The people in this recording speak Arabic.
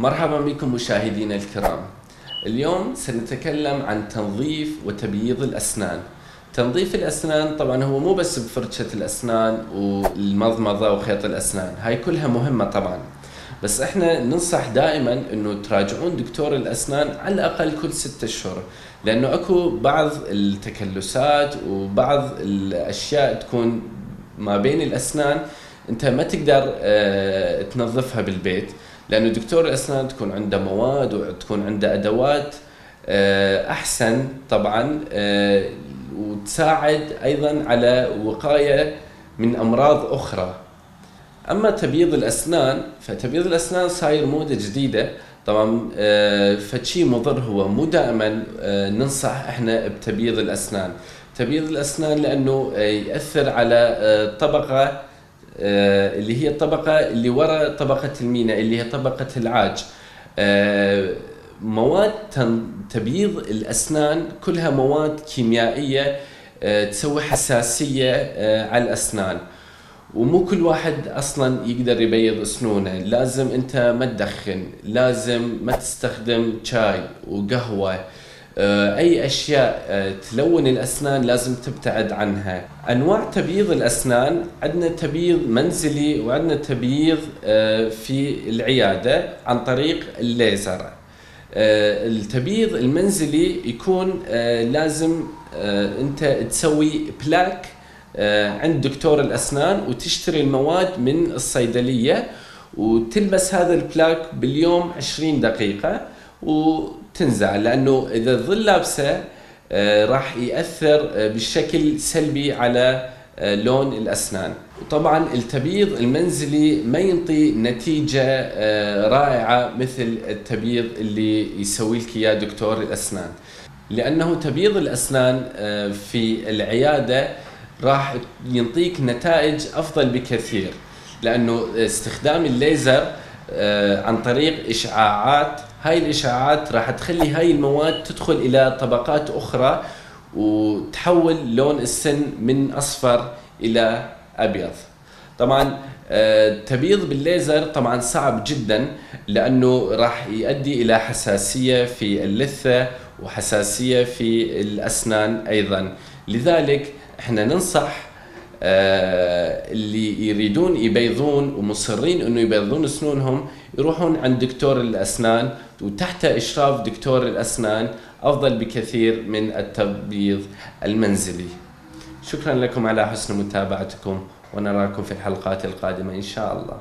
مرحبا بكم مشاهدينا الكرام. اليوم سنتكلم عن تنظيف وتبييض الأسنان. تنظيف الأسنان طبعا هو مو بس بفرشة الأسنان والمضمضة وخيط الأسنان هاي كلها مهمة طبعا. بس إحنا ننصح دائما إنه تراجعون دكتور الأسنان على الأقل كل ستة اشهر لأنه أكو بعض التكلسات وبعض الأشياء تكون ما بين الأسنان أنت ما تقدر آه تنظفها بالبيت. لأنه دكتور الأسنان تكون عنده مواد وتكون عنده أدوات آه أحسن طبعا آه وتساعد أيضا على وقاية من أمراض أخرى. أما تبييض الأسنان فتبييض الأسنان صاير موضه جديدة. طبعا فشي مضر هو. مو دائما ننصح إحنا بتبييض الأسنان. تبييض الأسنان لأنه يأثر على طبقة اللي هي الطبقة اللي وراء طبقة المينا اللي هي طبقة العاج. مواد تبييض الأسنان كلها مواد كيميائية تسوي حساسية على الأسنان. ومو كل واحد أصلا يقدر يبيض أسنونه. لازم أنت ما تدخن لازم ما تستخدم شاي وقهوة. أي أشياء تلون الأسنان لازم تبتعد عنها. أنواع تبييض الأسنان عندنا تبييض منزلي وعندنا تبييض في العيادة عن طريق الليزر. التبييض المنزلي يكون لازم أنت تسوي بلاك عند دكتور الأسنان وتشتري المواد من الصيدلية وتلبس هذا البلاك باليوم 20 دقيقة. وتنزع لأنه إذا تظل لابسة راح يأثر بشكل سلبي على لون الأسنان. وطبعا التبييض المنزلي ما ينطي نتيجة رائعة مثل التبييض اللي يسوي لك اياه دكتور الأسنان. لأنه تبييض الأسنان في العيادة راح ينطيك نتائج أفضل بكثير. لأنه استخدام الليزر عن طريق إشعاعات هاي الاشعاعات راح تخلي هاي المواد تدخل إلى طبقات أخرى وتحول لون السن من أصفر إلى أبيض. طبعا التبييض بالليزر طبعا صعب جدا لأنه راح يؤدي إلى حساسية في اللثة وحساسية في الأسنان أيضا. لذلك إحنا ننصح آه اللي يريدون يبيضون ومصرين إنه يبيضون اسنونهم يروحون عند دكتور الأسنان وتحت إشراف دكتور الأسنان أفضل بكثير من التبييض المنزلي. شكرا لكم على حسن متابعتكم ونراكم في الحلقات القادمة إن شاء الله.